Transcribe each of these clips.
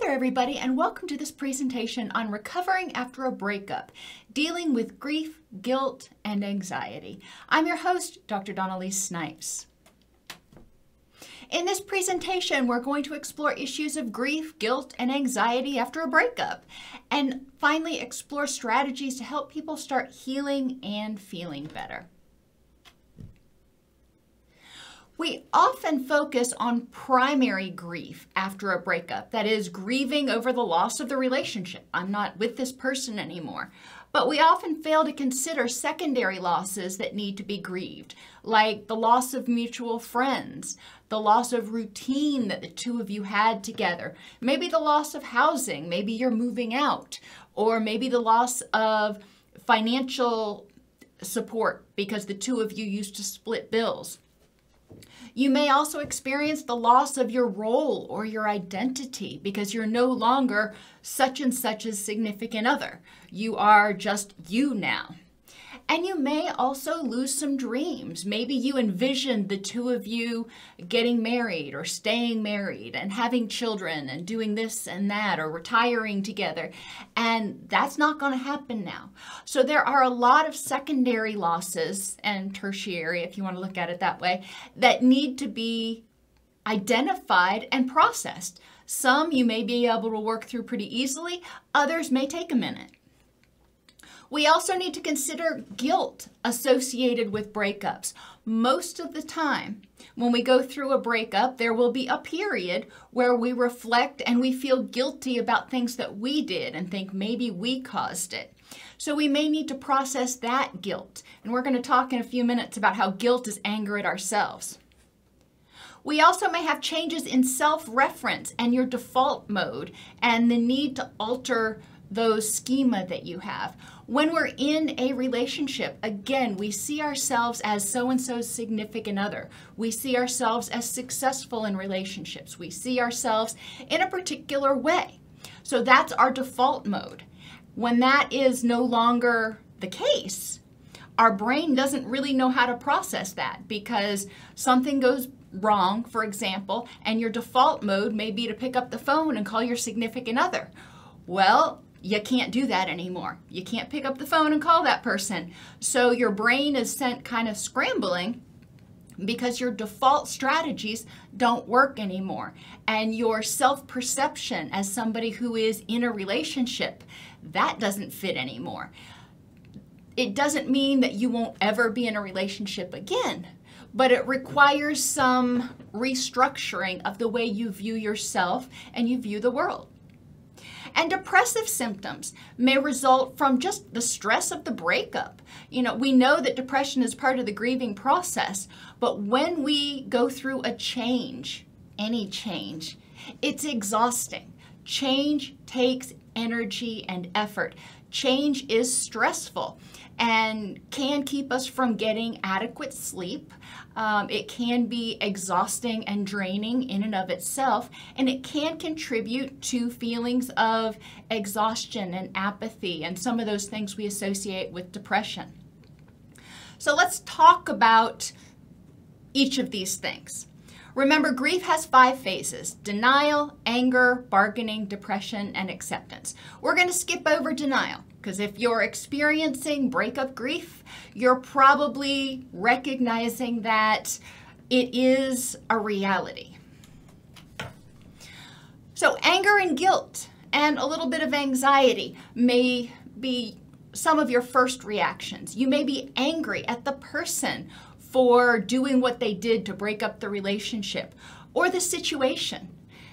there, everybody, and welcome to this presentation on recovering after a breakup, dealing with grief, guilt, and anxiety. I'm your host, Dr. Dawn-Elise Snipes. In this presentation, we're going to explore issues of grief, guilt, and anxiety after a breakup, and finally explore strategies to help people start healing and feeling better. We often focus on primary grief after a breakup, that is, grieving over the loss of the relationship. I'm not with this person anymore. But we often fail to consider secondary losses that need to be grieved, like the loss of mutual friends, the loss of routine that the two of you had together, maybe the loss of housing, maybe you're moving out, or maybe the loss of financial support because the two of you used to split bills. You may also experience the loss of your role or your identity because you're no longer such and such a significant other. You are just you now. And you may also lose some dreams. Maybe you envisioned the two of you getting married or staying married and having children and doing this and that or retiring together. And that's not going to happen now. So there are a lot of secondary losses and tertiary, if you want to look at it that way, that need to be identified and processed. Some you may be able to work through pretty easily, others may take a minute. We also need to consider guilt associated with breakups. Most of the time, when we go through a breakup, there will be a period where we reflect and we feel guilty about things that we did and think maybe we caused it. So we may need to process that guilt. And we're going to talk in a few minutes about how guilt is anger at ourselves. We also may have changes in self reference and your default mode and the need to alter those schema that you have. When we're in a relationship, again, we see ourselves as so and so's significant other. We see ourselves as successful in relationships. We see ourselves in a particular way. So that's our default mode. When that is no longer the case, our brain doesn't really know how to process that because something goes wrong, for example, and your default mode may be to pick up the phone and call your significant other. Well, you can't do that anymore. You can't pick up the phone and call that person. So your brain is sent kind of scrambling because your default strategies don't work anymore. And your self perception as somebody who is in a relationship, that doesn't fit anymore. It doesn't mean that you won't ever be in a relationship again, but it requires some restructuring of the way you view yourself and you view the world. And depressive symptoms may result from just the stress of the breakup. You know, we know that depression is part of the grieving process, but when we go through a change, any change, it's exhausting. Change takes energy and effort. Change is stressful and can keep us from getting adequate sleep. Um, it can be exhausting and draining in and of itself, and it can contribute to feelings of exhaustion and apathy and some of those things we associate with depression. So let's talk about each of these things. Remember, grief has five phases denial, anger, bargaining, depression, and acceptance. We're going to skip over denial because if you're experiencing breakup grief, you're probably recognizing that it is a reality. So, anger and guilt and a little bit of anxiety may be some of your first reactions. You may be angry at the person for doing what they did to break up the relationship or the situation.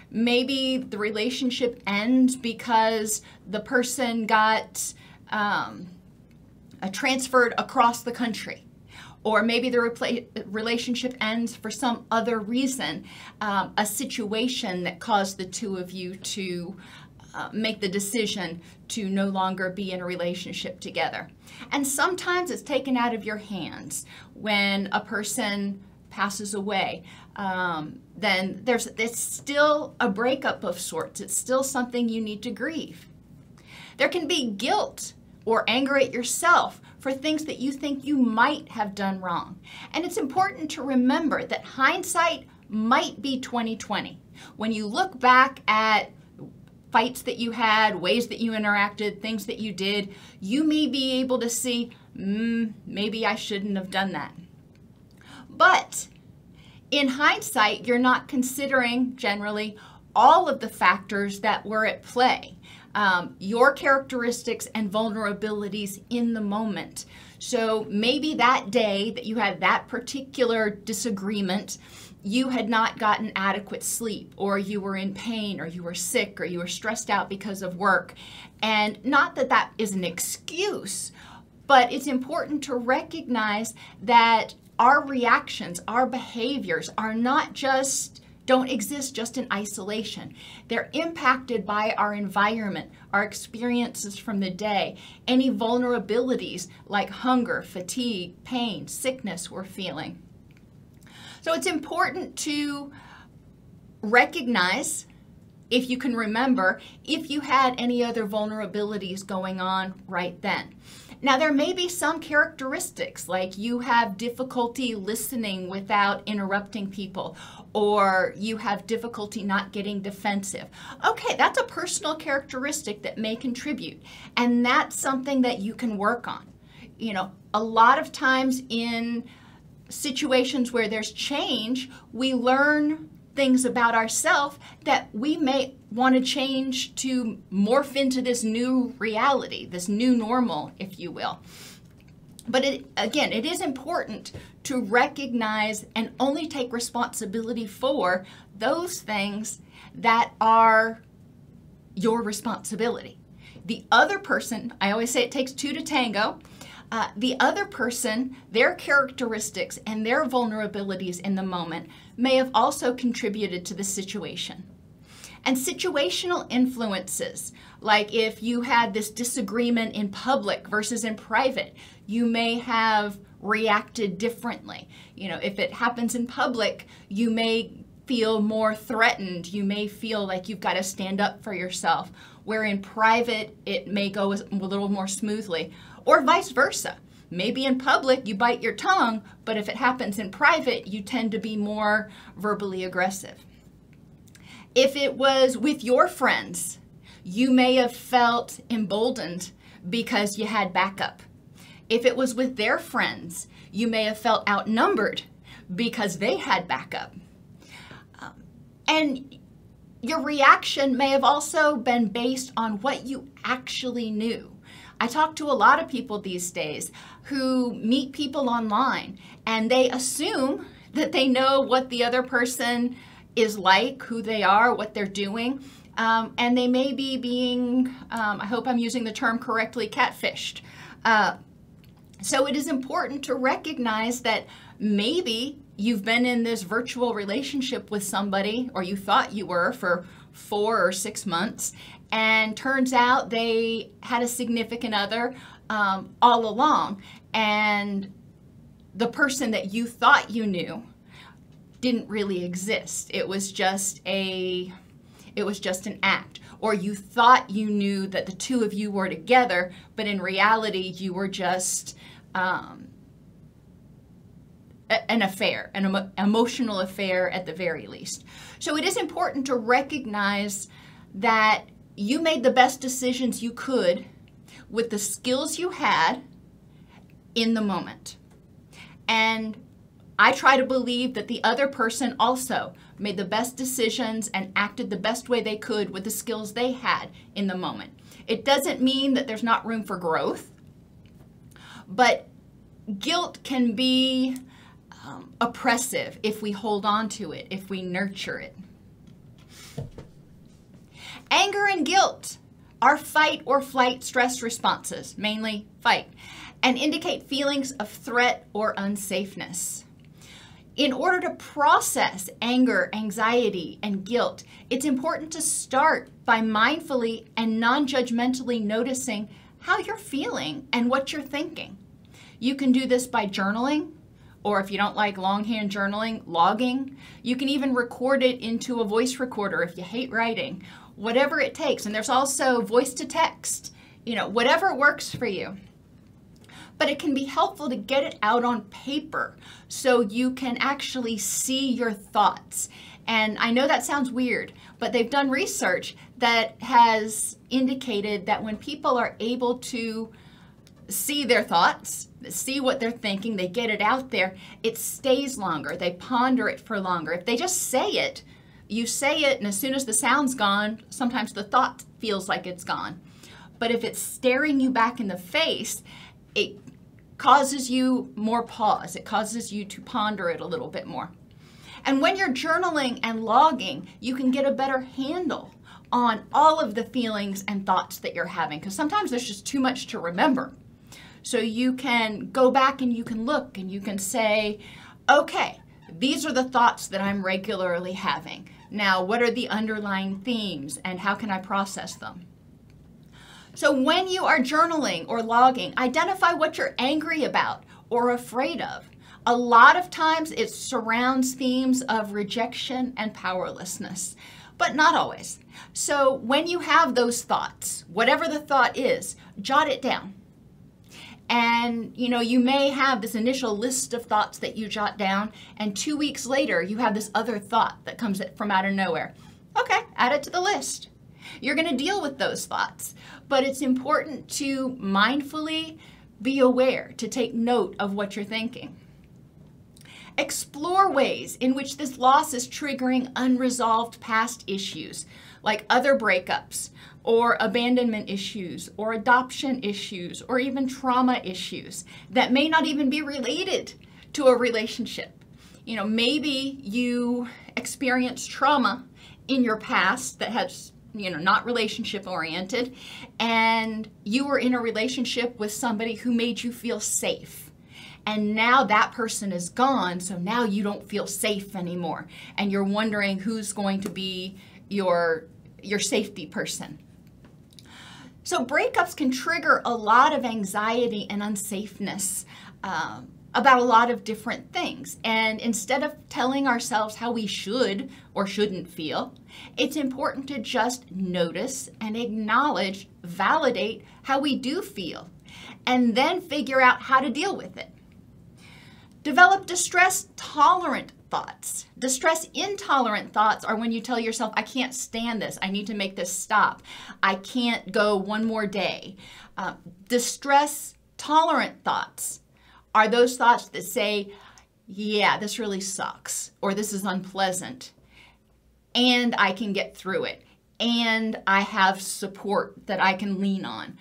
Maybe the relationship ends because the person got um, transferred across the country. Or maybe the repla- relationship ends for some other reason, um, a situation that caused the two of you to uh, make the decision to no longer be in a relationship together. And sometimes it's taken out of your hands when a person passes away. Um, then there's it's still a breakup of sorts. It's still something you need to grieve. There can be guilt or anger at yourself for things that you think you might have done wrong. And it's important to remember that hindsight might be 2020. When you look back at fights that you had, ways that you interacted, things that you did, you may be able to see, mm, maybe I shouldn't have done that. But in hindsight, you're not considering generally all of the factors that were at play, um, your characteristics and vulnerabilities in the moment. So maybe that day that you had that particular disagreement, you had not gotten adequate sleep, or you were in pain, or you were sick, or you were stressed out because of work. And not that that is an excuse, but it's important to recognize that our reactions, our behaviors are not just don't exist just in isolation. They're impacted by our environment, our experiences from the day, any vulnerabilities like hunger, fatigue, pain, sickness we're feeling. So it's important to recognize, if you can remember, if you had any other vulnerabilities going on right then. Now, there may be some characteristics like you have difficulty listening without interrupting people, or you have difficulty not getting defensive. Okay, that's a personal characteristic that may contribute, and that's something that you can work on. You know, a lot of times in situations where there's change, we learn things about ourselves that we may want to change to morph into this new reality, this new normal, if you will. But it, again, it is important to recognize and only take responsibility for those things that are your responsibility. The other person, I always say it takes two to tango. Uh, the other person, their characteristics and their vulnerabilities in the moment may have also contributed to the situation. And situational influences, like if you had this disagreement in public versus in private, you may have reacted differently. You know, if it happens in public, you may feel more threatened. You may feel like you've got to stand up for yourself, where in private, it may go a little more smoothly, or vice versa. Maybe in public you bite your tongue, but if it happens in private, you tend to be more verbally aggressive. If it was with your friends, you may have felt emboldened because you had backup. If it was with their friends, you may have felt outnumbered because they had backup. Um, and your reaction may have also been based on what you actually knew. I talk to a lot of people these days who meet people online and they assume that they know what the other person is like, who they are, what they're doing. Um, and they may be being, um, I hope I'm using the term correctly, catfished. Uh, so it is important to recognize that maybe you've been in this virtual relationship with somebody, or you thought you were for four or six months, and turns out they had a significant other um, all along, and the person that you thought you knew didn't really exist. It was just a it was just an act. Or you thought you knew that the two of you were together, but in reality you were just um, an affair, an emo- emotional affair at the very least. So it is important to recognize that you made the best decisions you could with the skills you had in the moment. And I try to believe that the other person also made the best decisions and acted the best way they could with the skills they had in the moment. It doesn't mean that there's not room for growth, but guilt can be um, oppressive if we hold on to it, if we nurture it. Anger and guilt are fight or flight stress responses, mainly fight, and indicate feelings of threat or unsafeness. In order to process anger, anxiety, and guilt, it's important to start by mindfully and non judgmentally noticing how you're feeling and what you're thinking. You can do this by journaling, or if you don't like longhand journaling, logging. You can even record it into a voice recorder if you hate writing, whatever it takes. And there's also voice to text, you know, whatever works for you. But it can be helpful to get it out on paper so you can actually see your thoughts And I know that sounds weird, but they've done research that has indicated that when people are able to see their thoughts, see what they're thinking, they get it out there, it stays longer. They ponder it for longer. If they just say it, you say it, and as soon as the sound's gone, sometimes the thought feels like it's gone. But if it's staring you back in the face, it causes you more pause. It causes you to ponder it a little bit more. And when you're journaling and logging, you can get a better handle on all of the feelings and thoughts that you're having because sometimes there's just too much to remember. So you can go back and you can look and you can say, okay, these are the thoughts that I'm regularly having. Now, what are the underlying themes and how can I process them? So, when you are journaling or logging, identify what you're angry about or afraid of. A lot of times it surrounds themes of rejection and powerlessness, but not always. So, when you have those thoughts, whatever the thought is, jot it down. And you know, you may have this initial list of thoughts that you jot down, and two weeks later, you have this other thought that comes from out of nowhere. Okay, add it to the list. You're going to deal with those thoughts, but it's important to mindfully be aware, to take note of what you're thinking. Explore ways in which this loss is triggering unresolved past issues, like other breakups, or abandonment issues, or adoption issues, or even trauma issues that may not even be related to a relationship. You know, maybe you experienced trauma in your past that has you know not relationship oriented and you were in a relationship with somebody who made you feel safe. And now that person is gone so now you don't feel safe anymore. And you're wondering who's going to be your your safety person so breakups can trigger a lot of anxiety and unsafeness um, about a lot of different things. And instead of telling ourselves how we should or shouldn't feel, it's important to just notice and acknowledge, validate how we do feel, and then figure out how to deal with it. Develop distress tolerant thoughts. Distress intolerant thoughts are when you tell yourself, I can't stand this. I need to make this stop. I can't go one more day. Uh, distress tolerant thoughts are those thoughts that say, yeah, this really sucks, or this is unpleasant, and I can get through it, and I have support that I can lean on.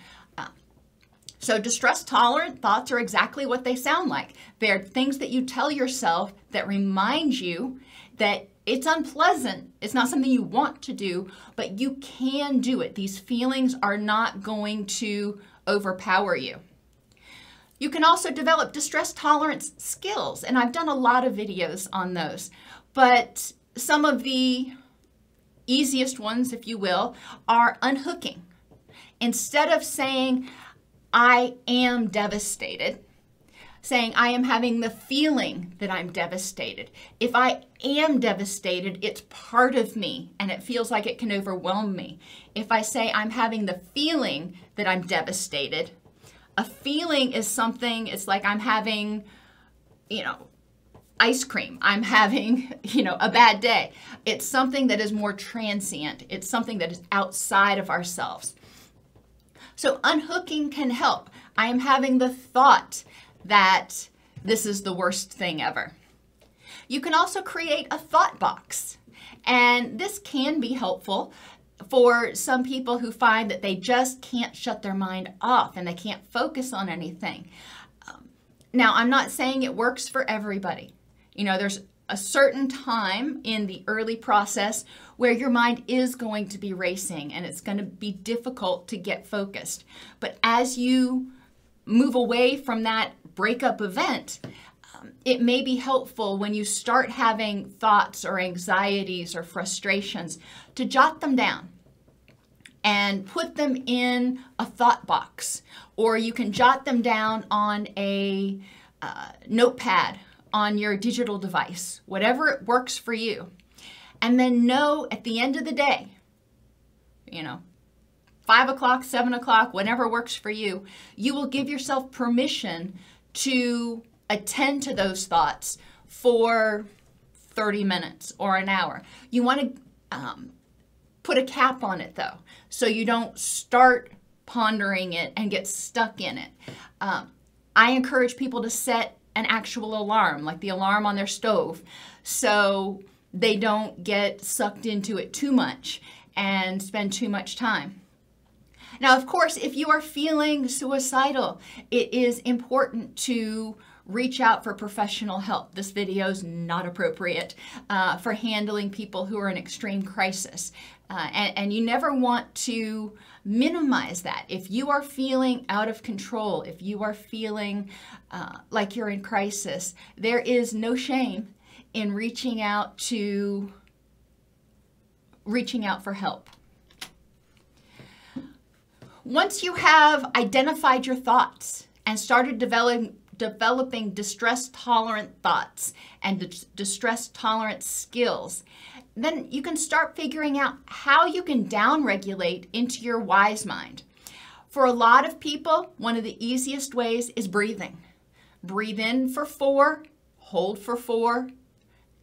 So, distress tolerant thoughts are exactly what they sound like. They're things that you tell yourself that remind you that it's unpleasant. It's not something you want to do, but you can do it. These feelings are not going to overpower you. You can also develop distress tolerance skills, and I've done a lot of videos on those. But some of the easiest ones, if you will, are unhooking. Instead of saying, I am devastated, saying I am having the feeling that I'm devastated. If I am devastated, it's part of me and it feels like it can overwhelm me. If I say I'm having the feeling that I'm devastated, a feeling is something, it's like I'm having, you know, ice cream. I'm having, you know, a bad day. It's something that is more transient. It's something that is outside of ourselves. So unhooking can help. I am having the thought that this is the worst thing ever. You can also create a thought box. And this can be helpful for some people who find that they just can't shut their mind off and they can't focus on anything. Um, now, I'm not saying it works for everybody. You know, there's a certain time in the early process where your mind is going to be racing and it's going to be difficult to get focused. But as you move away from that breakup event, um, it may be helpful when you start having thoughts or anxieties or frustrations to jot them down and put them in a thought box, or you can jot them down on a uh, notepad on your digital device, whatever it works for you. And then know at the end of the day, you know, five o'clock, seven o'clock, whenever works for you, you will give yourself permission to attend to those thoughts for 30 minutes or an hour. You want to um, put a cap on it though, so you don't start pondering it and get stuck in it. Um, I encourage people to set an actual alarm, like the alarm on their stove, so they don't get sucked into it too much and spend too much time. Now, of course, if you are feeling suicidal, it is important to reach out for professional help. This video is not appropriate uh, for handling people who are in extreme crisis. Uh, and, and, you never want to minimize that. If you are feeling out of control, if you are feeling uh, like you're in crisis, there is no shame in reaching out to reaching out for help. Once you have identified your thoughts and started developing developing distress tolerant thoughts and distress tolerant skills, then you can start figuring out how you can downregulate into your wise mind. For a lot of people, one of the easiest ways is breathing. Breathe in for four, hold for four,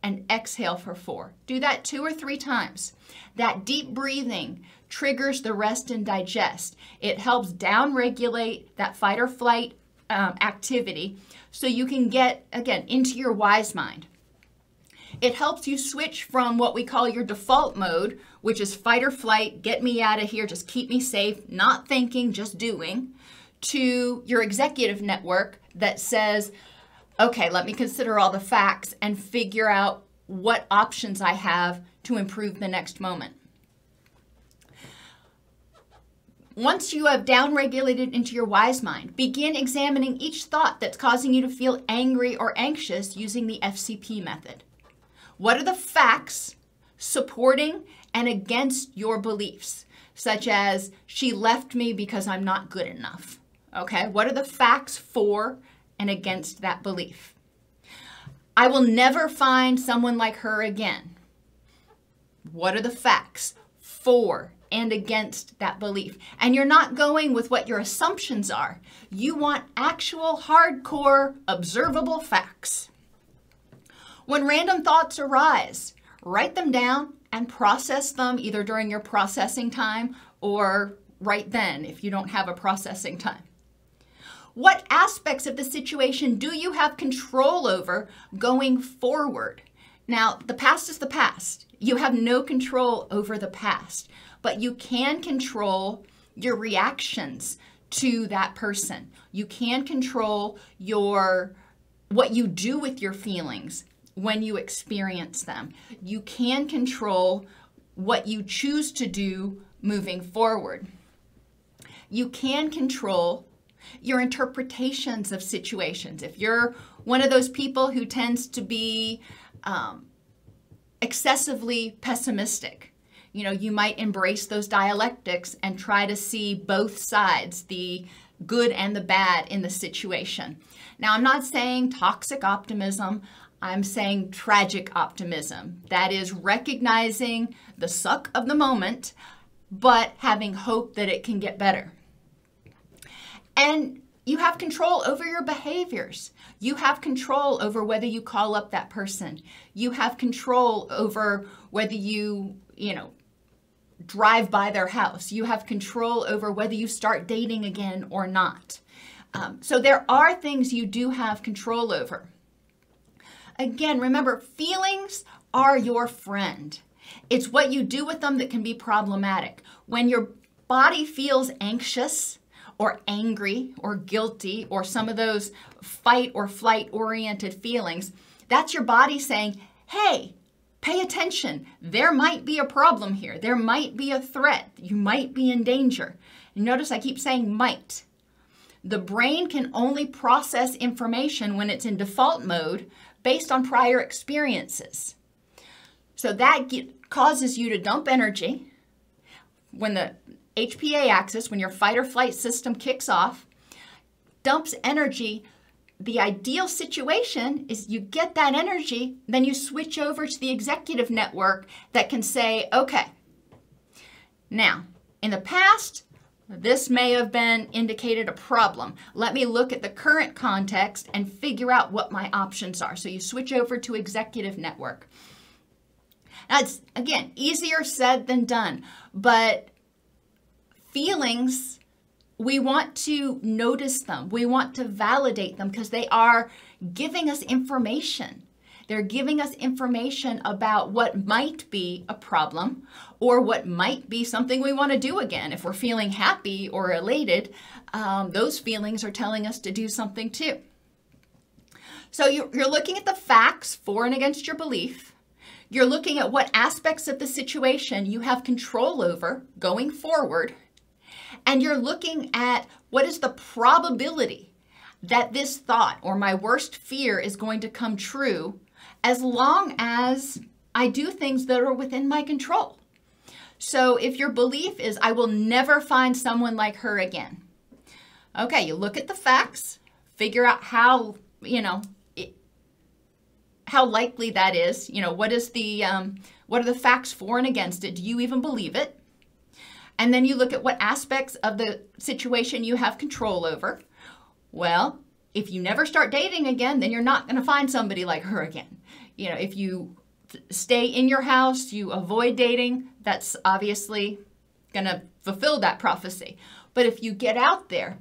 and exhale for four. Do that two or three times. That deep breathing triggers the rest and digest. It helps downregulate that fight or flight um, activity so you can get, again, into your wise mind. It helps you switch from what we call your default mode, which is fight or flight, get me out of here, just keep me safe, not thinking, just doing, to your executive network that says, okay, let me consider all the facts and figure out what options I have to improve the next moment. Once you have downregulated into your wise mind, begin examining each thought that's causing you to feel angry or anxious using the FCP method. What are the facts supporting and against your beliefs, such as, she left me because I'm not good enough? Okay, what are the facts for and against that belief? I will never find someone like her again. What are the facts for and against that belief. And you're not going with what your assumptions are. You want actual, hardcore, observable facts. When random thoughts arise, write them down and process them either during your processing time or right then if you don't have a processing time. What aspects of the situation do you have control over going forward? Now, the past is the past. You have no control over the past but you can control your reactions to that person. You can control your what you do with your feelings when you experience them. You can control what you choose to do moving forward. You can control your interpretations of situations. If you're one of those people who tends to be um, excessively pessimistic, you know, you might embrace those dialectics and try to see both sides, the good and the bad in the situation. Now, I'm not saying toxic optimism. I'm saying tragic optimism. That is recognizing the suck of the moment, but having hope that it can get better. And you have control over your behaviors. You have control over whether you call up that person. You have control over whether you, you know, drive by their house. You have control over whether you start dating again or not. Um, so there are things you do have control over. Again, remember, feelings are your friend. It's what you do with them that can be problematic. When your body feels anxious or angry or guilty or some of those fight or flight oriented feelings, that's your body saying, hey, Pay attention. There might be a problem here. There might be a threat. You might be in danger. Notice I keep saying might. The brain can only process information when it's in default mode based on prior experiences. So that get, causes you to dump energy. When the HPA axis, when your fight or flight system kicks off, dumps energy the ideal situation is you get that energy, then you switch over to the executive network that can say, okay, now, in the past, This may have been indicated a problem. Let me look at the current context and figure out what my options are. So you switch over to executive network. That's, again, easier said than done, but feelings, we want to notice them. We want to validate them because they are giving us information. They're giving us information about what might be a problem or what might be something we want to do again. If we're feeling happy or elated, um, those feelings are telling us to do something too. So you're, you're looking at the facts for and against your belief. You're looking at what aspects of the situation you have control over going forward. And you're looking at what is the probability that this thought or my worst fear is going to come true as long as I do things that are within my control. So if your belief is, I will never find someone like her again. Okay, you look at the facts, figure out how, you know, how likely that is. You know, what is the um, what are the facts for and against it? Do you even believe it? And then you look at what aspects of the situation you have control over. Well, if you never start dating again, then you're not going to find somebody like her again. You know, if you stay in your house, you avoid dating, that's obviously going to fulfill that prophecy. But if you get out there,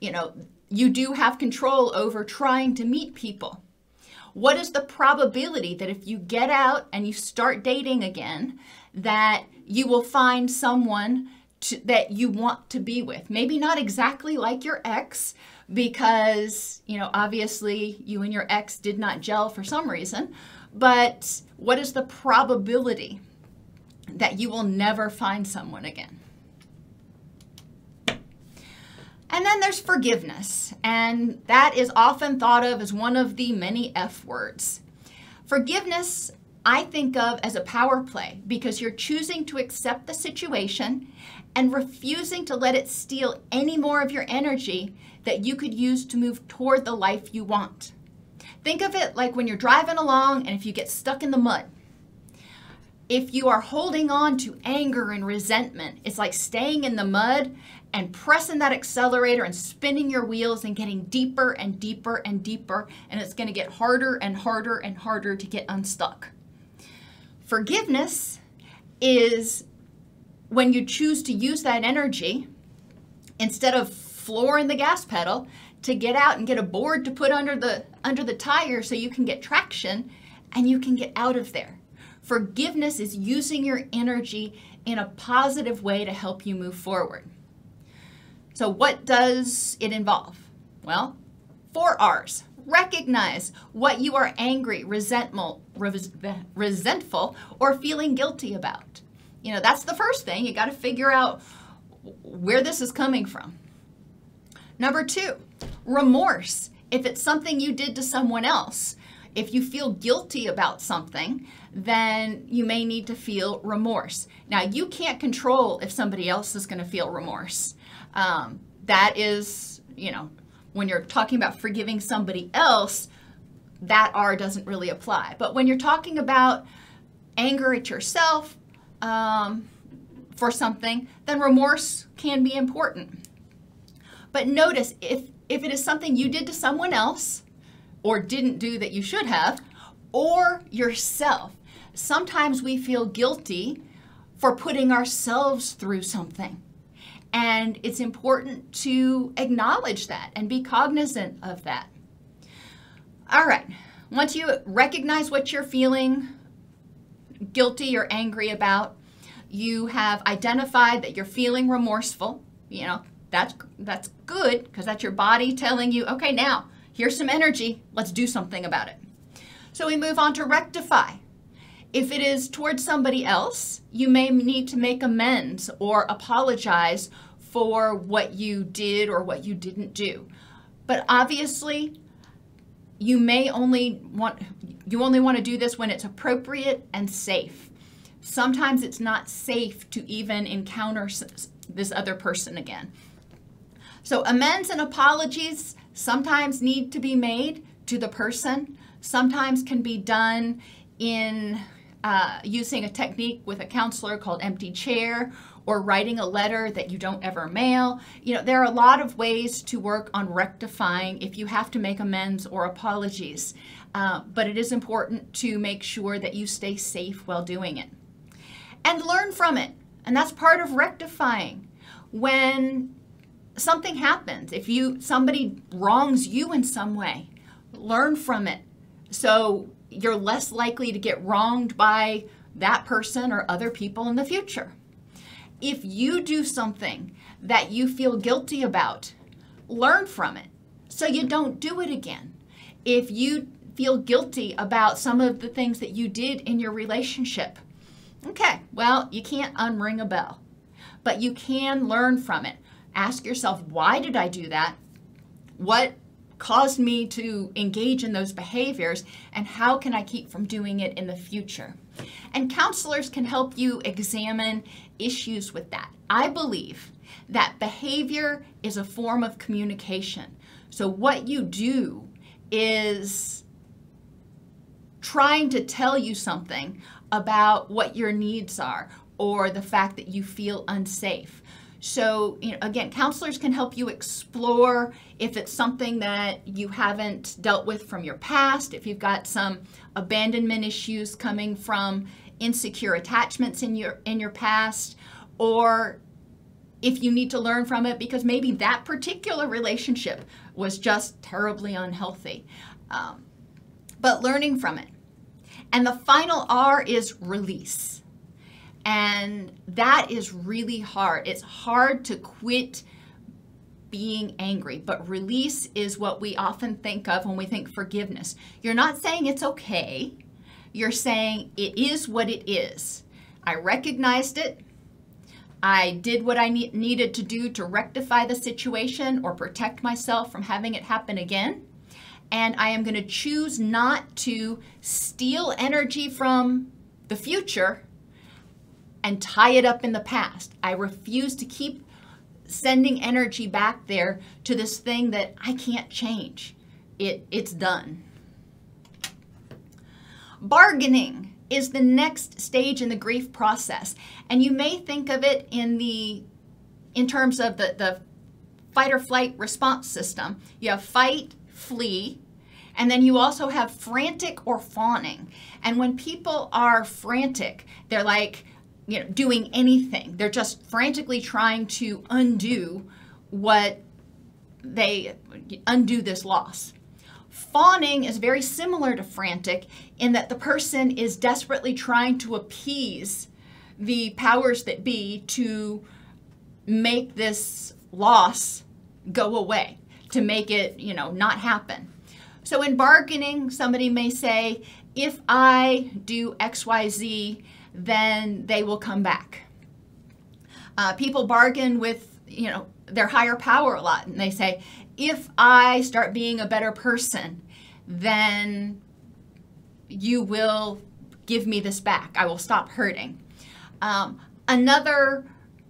you know, you do have control over trying to meet people. What is the probability that if you get out and you start dating again, that you will find someone to, that you want to be with? Maybe not exactly like your ex, because, you know, obviously you and your ex did not gel for some reason, but what is the probability that you will never find someone again? And then there's forgiveness, and that is often thought of as one of the many F words. Forgiveness, I think of as a power play because you're choosing to accept the situation and refusing to let it steal any more of your energy that you could use to move toward the life you want. Think of it like when you're driving along and if you get stuck in the mud. If you are holding on to anger and resentment, it's like staying in the mud and pressing that accelerator and spinning your wheels and getting deeper and deeper and deeper, and it's going to get harder and harder and harder to get unstuck. Forgiveness is when you choose to use that energy instead of flooring the gas pedal to get out and get a board to put under the under the tire so you can get traction and you can get out of there. Forgiveness is using your energy in a positive way to help you move forward. So, what does it involve? Well, four R's. Recognize what you are angry, resentful, res- resentful, or feeling guilty about. You know, that's the first thing. You got to figure out where this is coming from. Number two, remorse. If it's something you did to someone else, if you feel guilty about something, then you may need to feel remorse. Now, you can't control if somebody else is going to feel remorse. Um, that is, you know, when you're talking about forgiving somebody else, that R doesn't really apply. But when you're talking about anger at yourself um, for something, then remorse can be important. But notice if, if it is something you did to someone else or didn't do that you should have, or yourself, sometimes we feel guilty for putting ourselves through something. And it's important to acknowledge that and be cognizant of that. All right, once you recognize what you're feeling guilty or angry about, you have identified that you're feeling remorseful, you know, that's that's good because that's your body telling you, okay, now here's some energy, let's do something about it. So we move on to rectify. If it is towards somebody else, you may need to make amends or apologize for what you did or what you didn't do. But obviously, you may only want you only want to do this when it's appropriate and safe. Sometimes it's not safe to even encounter this other person again. So amends and apologies sometimes need to be made to the person. Sometimes can be done in uh, using a technique with a counselor called empty chair or writing a letter that you don't ever mail. You know, there are a lot of ways to work on rectifying if you have to make amends or apologies. Uh, but it is important to make sure that you stay safe while doing it. And learn from it. And that's part of rectifying. When something happens, if you somebody wrongs you in some way, learn from it. So you're less likely to get wronged by that person or other people in the future. If you do something that you feel guilty about, learn from it so you don't do it again. If you feel guilty about some of the things that you did in your relationship, okay, well, you can't unring a bell, but you can learn from it. Ask yourself, why did I do that? What caused me to engage in those behaviors and how can I keep from doing it in the future? And counselors can help you examine issues with that. I believe that behavior is a form of communication. So what you do is trying to tell you something about what your needs are or the fact that you feel unsafe. So, you know, again, counselors can help you explore if it's something that you haven't dealt with from your past, if you've got some abandonment issues coming from insecure attachments in your in your past, or if you need to learn from it because maybe that particular relationship was just terribly unhealthy. Um, but learning from it. And the final R is release. And that is really hard. It's hard to quit being angry, but release is what we often think of when we think forgiveness. You're not saying it's okay, you're saying it is what it is. I recognized it. I did what I ne- needed to do to rectify the situation or protect myself from having it happen again. And I am going to choose not to steal energy from the future and tie it up in the past. I refuse to keep sending energy back there to this thing that I can't change. It, it's done. Bargaining is the next stage in the grief process. And you may think of it in the in terms of the, the fight or flight response system. You have fight, flee, and then you also have frantic or fawning. And when people are frantic, they're like, you know, doing anything. They're just frantically trying to undo what they undo this loss. Fawning is very similar to frantic in that the person is desperately trying to appease the powers that be to make this loss go away, to make it, you know, not happen. So in bargaining, somebody may say, if I do XYZ, then they will come back. Uh, people bargain with, you know, their higher power a lot, and they say, if I start being a better person, then you will give me this back. I will stop hurting. Um, another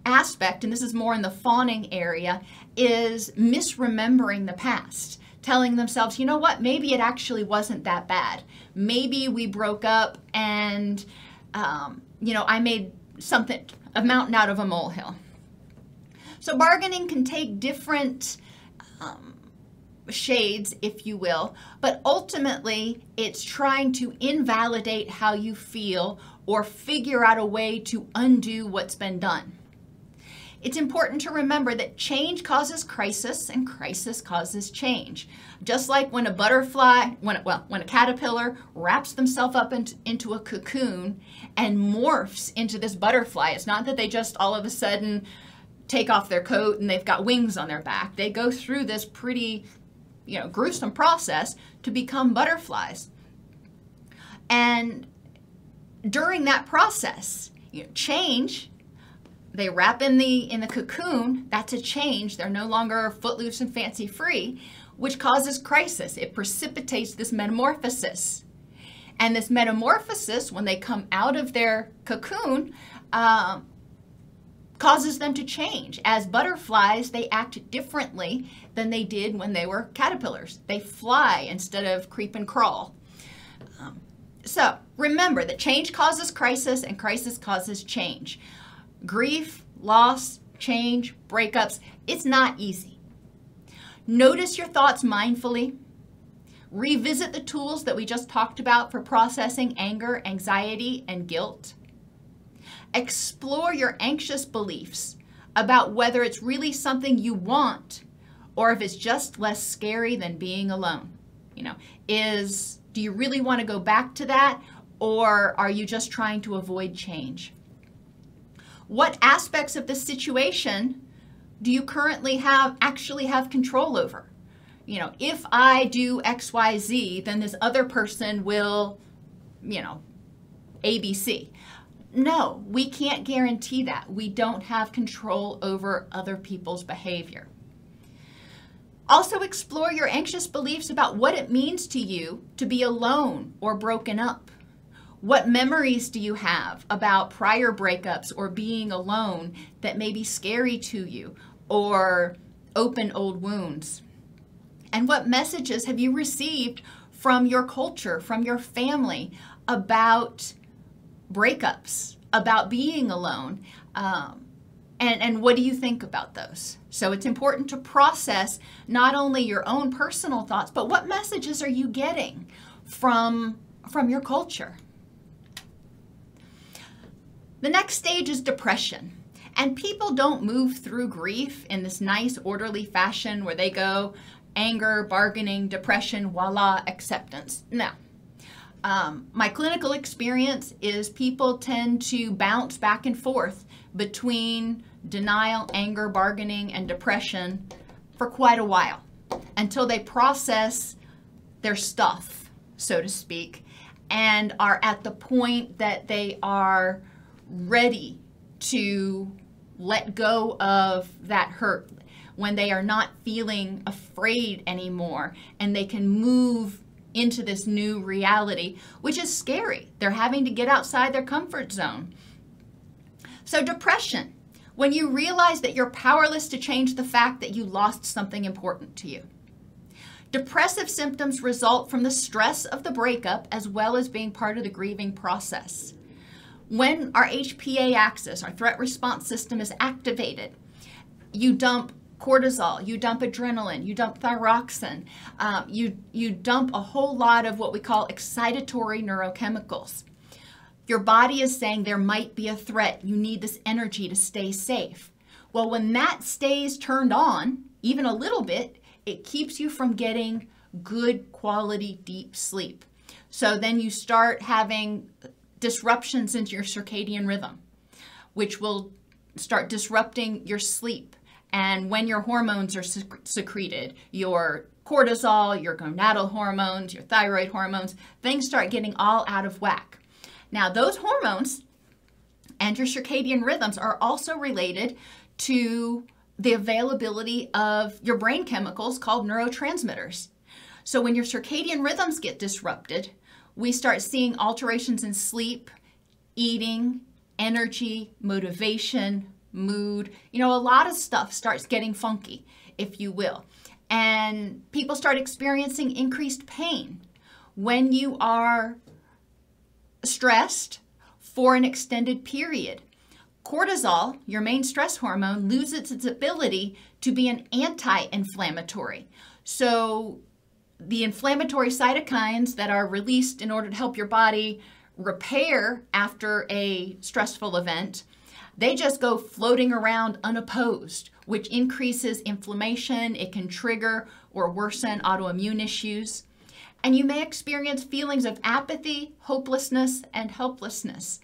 aspect, and this is more in the fawning area, is misremembering the past. Telling themselves, you know what, maybe it actually wasn't that bad. Maybe we broke up and um, you know, I made something, a mountain out of a molehill. So bargaining can take different um, shades, if you will, but ultimately it's trying to invalidate how you feel or figure out a way to undo what's been done. It's important to remember that change causes crisis and crisis causes change. Just like when a butterfly, when well, when a caterpillar wraps themselves up into, into a cocoon and morphs into this butterfly, it's not that they just all of a sudden take off their coat and they've got wings on their back. They go through this pretty, you know, gruesome process to become butterflies. And during that process, you know, change they wrap in the in the cocoon that's a change they're no longer footloose and fancy free which causes crisis. It precipitates this metamorphosis. And this metamorphosis when they come out of their cocoon uh, causes them to change. As butterflies they act differently than they did when they were caterpillars. They fly instead of creep and crawl. Um, So remember that change causes crisis and crisis causes change. Grief, loss, change, breakups, it's not easy. Notice your thoughts mindfully. Revisit the tools that we just talked about for processing anger, anxiety, and guilt. Explore your anxious beliefs about whether it's really something you want or if it's just less scary than being alone. You know, is do you really want to go back to that or are you just trying to avoid change? What aspects of the situation do you currently have actually have control over? You know, if I do XYZ, then this other person will, you know, ABC. No, we can't guarantee that. We don't have control over other people's behavior. Also, explore your anxious beliefs about what it means to you to be alone or broken up. What memories do you have about prior breakups or being alone that may be scary to you or open old wounds? And what messages have you received from your culture, from your family about breakups, about being alone? Um, and, and what do you think about those? So it's important to process not only your own personal thoughts, but what messages are you getting from, from your culture? The next stage is depression. And people don't move through grief in this nice, orderly fashion where they go anger, bargaining, depression, voila, acceptance. No. Um, my clinical experience is people tend to bounce back and forth between denial, anger, bargaining, and depression for quite a while until they process their stuff, so to speak, and are at the point that they are ready to let go of that hurt, when they are not feeling afraid anymore and they can move into this new reality, which is scary. They're having to get outside their comfort zone. So, depression, when you realize that you're powerless to change the fact that you lost something important to you. Depressive symptoms result from the stress of the breakup as well as being part of the grieving process. When our HPA axis, our threat response system, is activated, you dump cortisol, you dump adrenaline, you dump thyroxine, um, you, you dump a whole lot of what we call excitatory neurochemicals. Your body is saying there might be a threat. You need this energy to stay safe. Well, when that stays turned on, even a little bit, it keeps you from getting good quality deep sleep. So then you start having disruptions into your circadian rhythm, which will start disrupting your sleep. And when your hormones are sec- secreted, your cortisol, your gonadal hormones, your thyroid hormones, things start getting all out of whack. Now, those hormones and your circadian rhythms are also related to the availability of your brain chemicals called neurotransmitters. So, when your circadian rhythms get disrupted, we start seeing alterations in sleep, eating, energy, motivation, mood. You know, a lot of stuff starts getting funky, if you will. And people start experiencing increased pain when you are stressed for an extended period. Cortisol, your main stress hormone, loses its ability to be an anti inflammatory. So the inflammatory cytokines that are released in order to help your body repair after a stressful event, they just go floating around unopposed, which increases inflammation. It can trigger or worsen autoimmune issues. And you may experience feelings of apathy, hopelessness, and helplessness,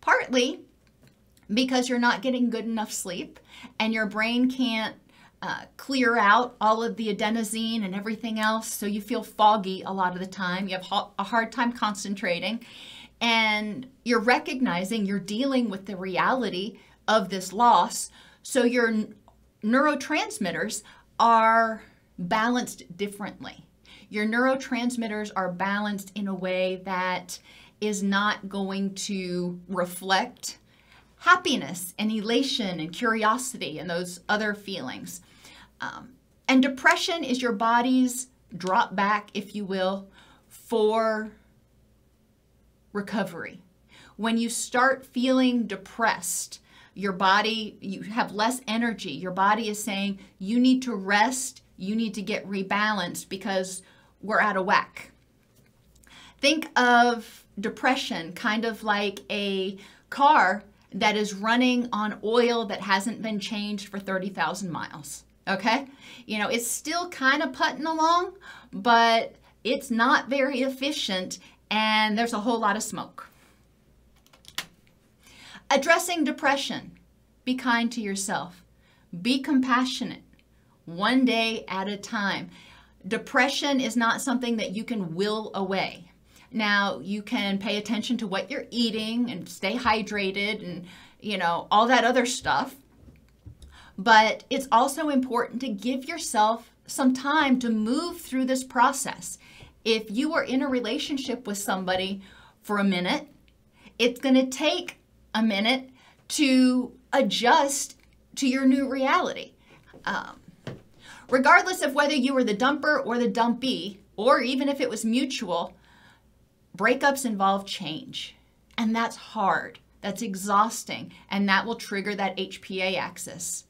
partly because you're not getting good enough sleep and your brain can't uh, clear out all of the adenosine and everything else. So you feel foggy a lot of the time. You have a hard time concentrating. And you're recognizing you're dealing with the reality of this loss. So your neurotransmitters are balanced differently. Your neurotransmitters are balanced in a way that is not going to reflect happiness and elation and curiosity and those other feelings. Um, and depression is your body's drop back, if you will, for recovery. When you start feeling depressed, your body, you have less energy. Your body is saying, you need to rest, you need to get rebalanced because we're out of whack. Think of depression kind of like a car that is running on oil that hasn't been changed for 30,000 miles. Okay? You know, it's still kind of putting along, but it's not very efficient and there's a whole lot of smoke. Addressing depression. Be kind to yourself. Be compassionate. One day at a time. Depression is not something that you can will away. Now, you can pay attention to what you're eating and stay hydrated and, you know, all that other stuff. But it's also important to give yourself some time to move through this process. If you are in a relationship with somebody for a minute, it's going to take a minute to adjust to your new reality. Um, regardless of whether you were the dumper or the dumpee, or even if it was mutual, breakups involve change. And that's hard, that's exhausting, and that will trigger that HPA axis.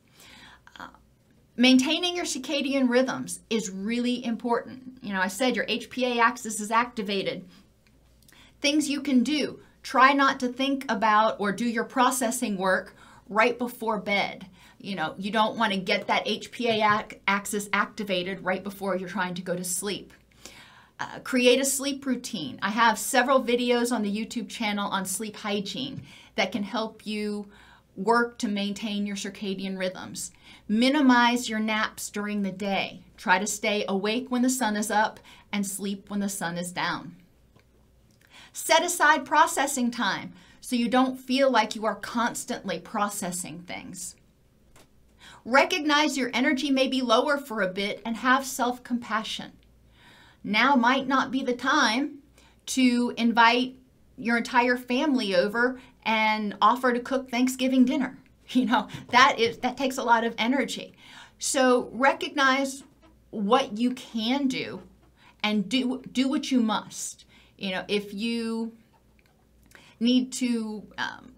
Maintaining your circadian rhythms is really important. You know, I said your HPA axis is activated. Things you can do Try not to think about or do your processing work right before bed. You know, you don't want to get that HPA axis activated right before you're trying to go to sleep. Uh, create a sleep routine. I have several videos on the YouTube channel on sleep hygiene that can help you work to maintain your circadian rhythms. Minimize your naps during the day. Try to stay awake when the sun is up and sleep when the sun is down. Set aside processing time so you don't feel like you are constantly processing things. Recognize your energy may be lower for a bit and have self compassion. Now might not be the time to invite your entire family over and offer to cook Thanksgiving dinner. You know, that is that takes a lot of energy. So recognize what you can do and do do what you must. You know, if you need to, um,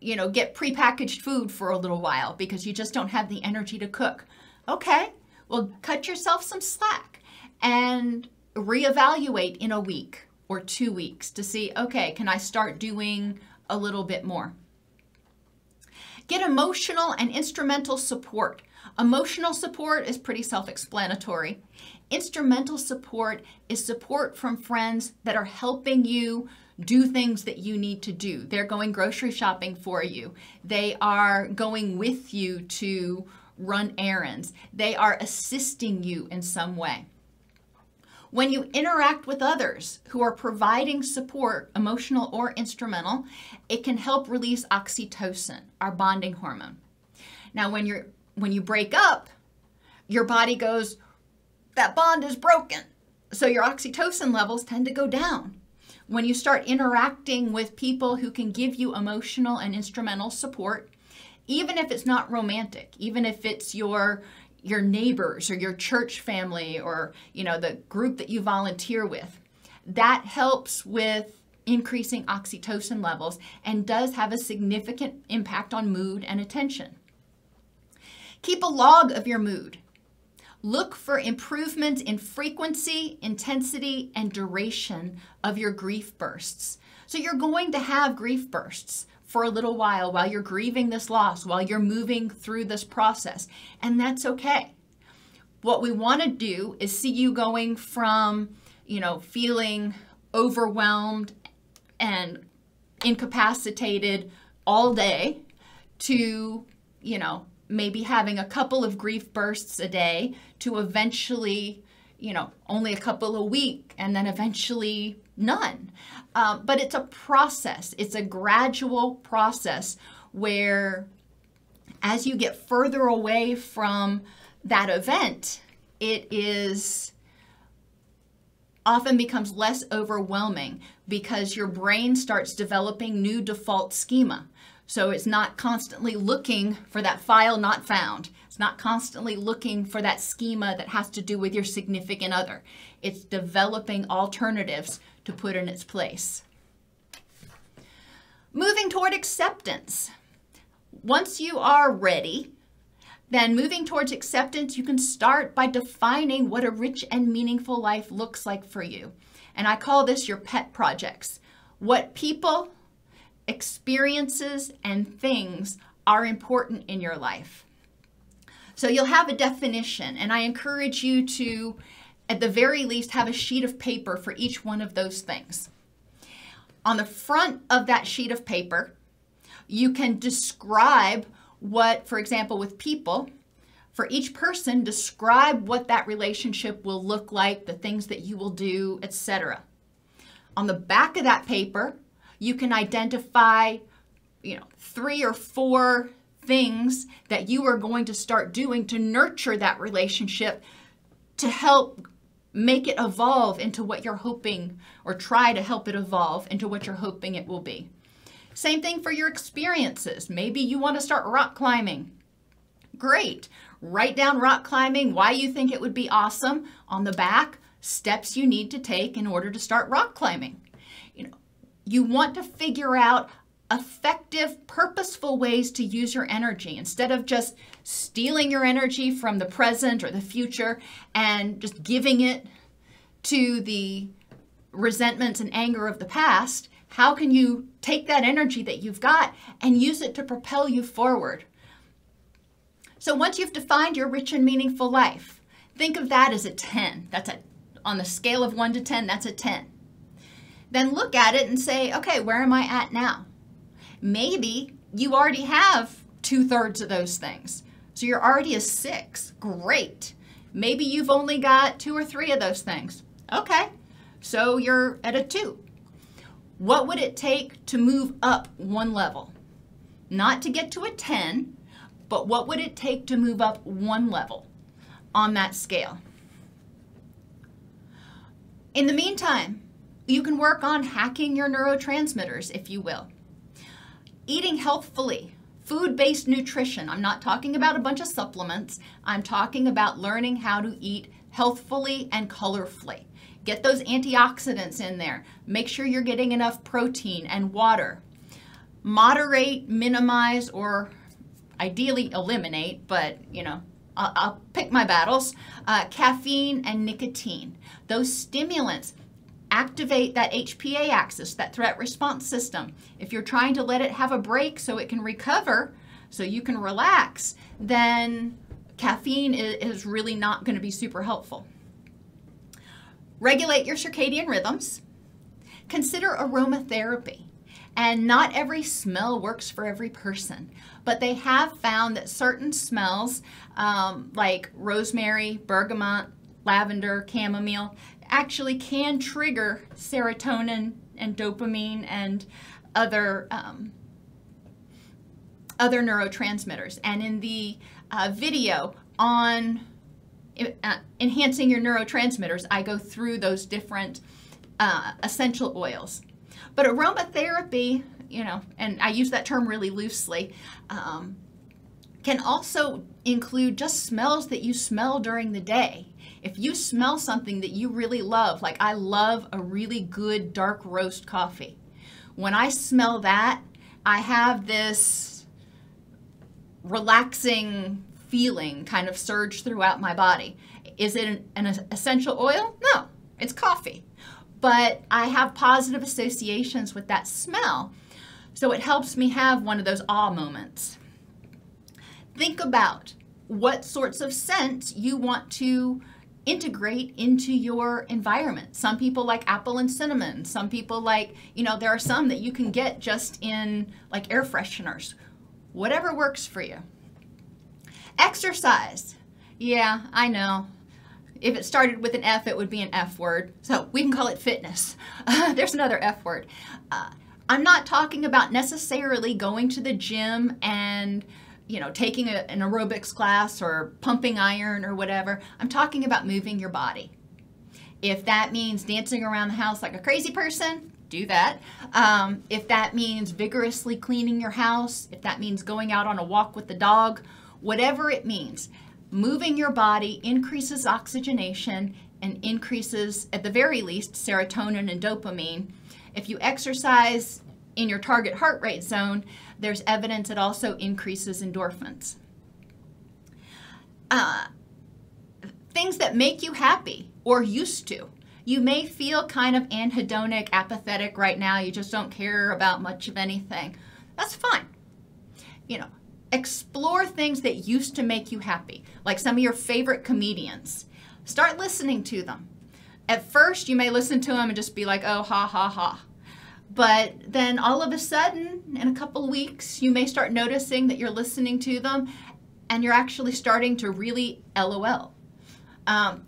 you know, get prepackaged food for a little while because you just don't have the energy to cook, okay, well, cut yourself some slack and reevaluate in a week or two weeks to see, okay, can I start doing a little bit more? Get emotional and instrumental support. Emotional support is pretty self explanatory. Instrumental support is support from friends that are helping you do things that you need to do. They're going grocery shopping for you. They are going with you to run errands. They are assisting you in some way. When you interact with others who are providing support, emotional or instrumental, it can help release oxytocin, our bonding hormone. Now, when you're when you break up, your body goes, that bond is broken. So your oxytocin levels tend to go down. When you start interacting with people who can give you emotional and instrumental support, even if it's not romantic, even if it's your your neighbors or your church family or you know the group that you volunteer with, that helps with increasing oxytocin levels and does have a significant impact on mood and attention. Keep a log of your mood. Look for improvement in frequency, intensity, and duration of your grief bursts. So you're going to have grief bursts for a little while while you're grieving this loss, while you're moving through this process, and that's okay. What we want to do is see you going from, you know, feeling overwhelmed and incapacitated all day to, you know, maybe having a couple of grief bursts a day to eventually, you know, only a couple a week and then eventually none. Uh, but it's a process, it's a gradual process where as you get further away from that event, it is often becomes less overwhelming because your brain starts developing new default schema. So it's not constantly looking for that file not found. It's not constantly looking for that schema that has to do with your significant other. It's developing alternatives to put in its place. Moving toward acceptance. Once you are ready, then moving towards acceptance, you can start by defining what a rich and meaningful life looks like for you. And I call this your pet projects. What people, experiences, and things are important in your life. So you'll have a definition, and I encourage you to, at the very least, have a sheet of paper for each one of those things. On the front of that sheet of paper, you can describe what, for example, with people, for each person, describe what that relationship will look like, the things that you will do, etc. On the back of that paper, you can identify, you know, three or four things that you are going to start doing to nurture that relationship to help make it evolve into what you're hoping or try to help it evolve into what you're hoping it will be. Same thing for your experiences. Maybe you want to start rock climbing. Great. Write down rock climbing, why you think it would be awesome. On the back, steps you need to take in order to start rock climbing. You know, you want to figure out effective, purposeful ways to use your energy instead of just stealing your energy from the present or the future and just giving it to the resentments and anger of the past. How can you take that energy that you've got and use it to propel you forward? So once you've defined your rich and meaningful life, think of that as a 10. That's a on the scale of 1 to 10, that's a 10. Then look at it and say, okay, where am I at now? Maybe you already have two thirds of those things. So you're already a six. Great. Maybe you've only got two or three of those things. Okay. So you're at a two. What would it take to move up one level? Not to get to a 10, but what would it take to move up one level on that scale? In the meantime, you can work on hacking your neurotransmitters, if you will eating healthfully, food based nutrition. I'm not talking about a bunch of supplements. I'm talking about learning how to eat healthfully and colorfully. Get those antioxidants in there. Make sure you're getting enough protein and water. Moderate, minimize, or ideally eliminate, but you know, I'll, I'll pick my battles. Uh, caffeine and nicotine. Those stimulants activate that HPA axis, that threat response system. If you're trying to let it have a break so it can recover, so you can relax, then caffeine is really not going to be super helpful. Regulate your circadian rhythms. Consider aromatherapy. And not every smell works for every person, but they have found that certain smells, um, like rosemary, bergamot, lavender, chamomile, actually can trigger serotonin and dopamine and other um, other neurotransmitters. And in the uh, video on uh, enhancing your neurotransmitters, I go through those different uh, essential oils. But aromatherapy, you know, and I use that term really loosely, um, can also include just smells that you smell during the day. If you smell something that you really love, like I love a really good dark roast coffee, when I smell that, I have this relaxing feeling kind of surge throughout my body. Is it an, an essential oil? No, it's coffee. But I have positive associations with that smell. So it helps me have one of those awe moments. Think about what sorts of scents you want to integrate into your environment. Some people like apple and cinnamon. Some people like, you know, there are some that you can get just in like air fresheners. Whatever works for you. Exercise. Yeah, I know. If it started with an F, it would be an F word. So we can call it fitness. There's another F word. Uh, I'm not talking about necessarily going to the gym and you know, taking a, an aerobics class or pumping iron or whatever. I'm talking about moving your body. If that means dancing around the house like a crazy person, do that. Um, if that means vigorously cleaning your house, if that means going out on a walk with the dog, whatever it means, moving your body increases oxygenation and increases, at the very least, serotonin and dopamine. If you exercise in your target heart rate zone, there's evidence it also increases endorphins. Uh, things that make you happy or used to. You may feel kind of anhedonic, apathetic right now. You just don't care about much of anything. That's fine. You know, explore things that used to make you happy, like some of your favorite comedians. Start listening to them. At first, you may listen to them and just be like, oh, ha, ha, ha. But then all of a sudden, in a couple weeks, you may start noticing that you're listening to them and you're actually starting to really LOL. Um,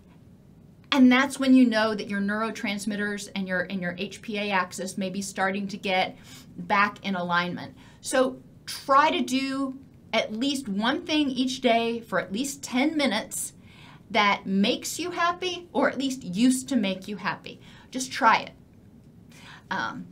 and that's when you know that your neurotransmitters and your and your HPA axis may be starting to get back in alignment. So try to do at least one thing each day for at least 10 minutes that makes you happy or at least used to make you happy. Just try it. Um,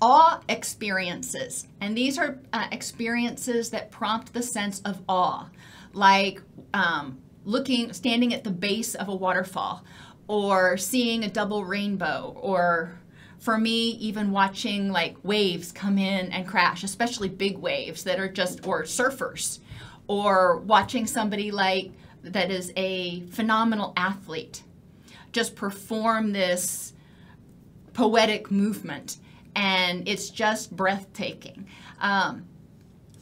awe experiences, and these are uh, experiences that prompt the sense of awe, like um, looking, standing at the base of a waterfall, or seeing a double rainbow, or for me, even watching like waves come in and crash, especially big waves that are just, or surfers, or watching somebody like that is a phenomenal athlete just perform this poetic movement, and it's just breathtaking. Um,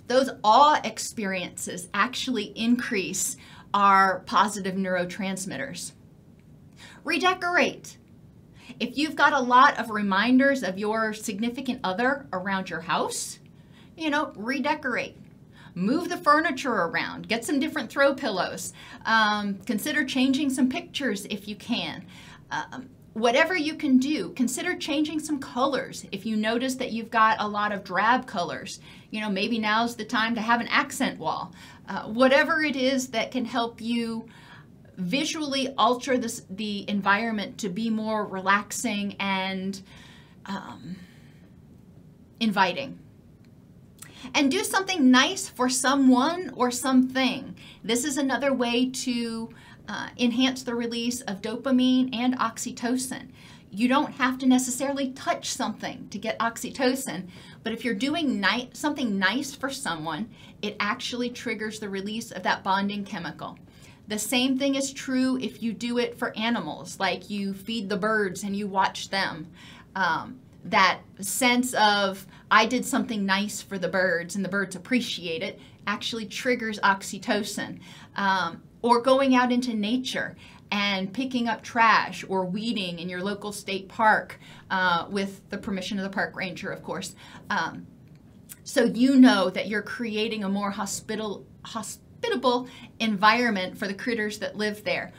those awe experiences actually increase our positive neurotransmitters. Redecorate. If you've got a lot of reminders of your significant other around your house, you know, redecorate. Move the furniture around, get some different throw pillows. Um, consider changing some pictures if you can. Um, whatever you can do, consider changing some colors. If you notice that you've got a lot of drab colors, you know, maybe now's the time to have an accent wall. Uh, whatever it is that can help you visually alter this, the environment to be more relaxing and um, inviting. And do something nice for someone or something. This is another way to uh, enhance the release of dopamine and oxytocin. You don't have to necessarily touch something to get oxytocin, but if you're doing ni- something nice for someone, it actually triggers the release of that bonding chemical. The same thing is true if you do it for animals, like you feed the birds and you watch them. Um, that sense of, I did something nice for the birds and the birds appreciate it, actually triggers oxytocin. Um, or going out into nature and picking up trash or weeding in your local state park uh, with the permission of the park ranger, of course. Um, so you know that you're creating a more hospital, hospitable environment for the critters that live there.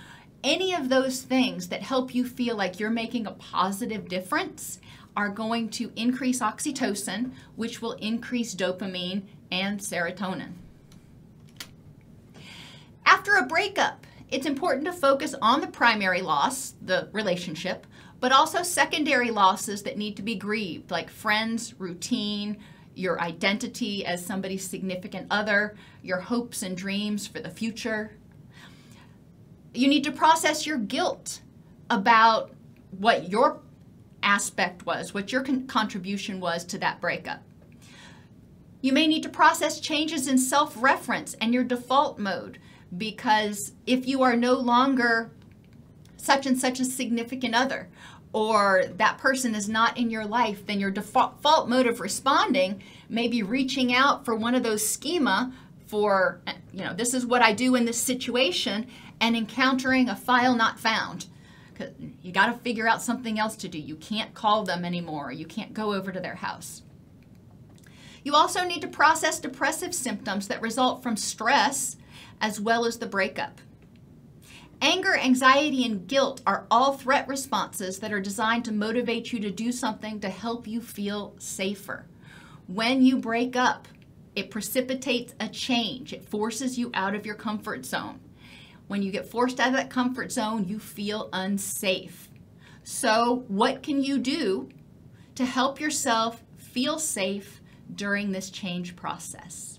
Any of those things that help you feel like you're making a positive difference are going to increase oxytocin, which will increase dopamine and serotonin. After a breakup, it's important to focus on the primary loss, the relationship, but also secondary losses that need to be grieved, like friends, routine, your identity as somebody's significant other, your hopes and dreams for the future. You need to process your guilt about what your aspect was, what your con- contribution was to that breakup. You may need to process changes in self reference and your default mode because if you are no longer such and such a significant other, or that person is not in your life, then your default mode of responding may be reaching out for one of those schema for, you know, this is what I do in this situation, and encountering a file not found. You got to figure out something else to do. You can't call them anymore. You can't go over to their house. You also need to process depressive symptoms that result from stress as well as the breakup. Anger, anxiety, and guilt are all threat responses that are designed to motivate you to do something to help you feel safer. When you break up, it precipitates a change. It forces you out of your comfort zone. When you get forced out of that comfort zone, you feel unsafe. So, what can you do to help yourself feel safe during this change process?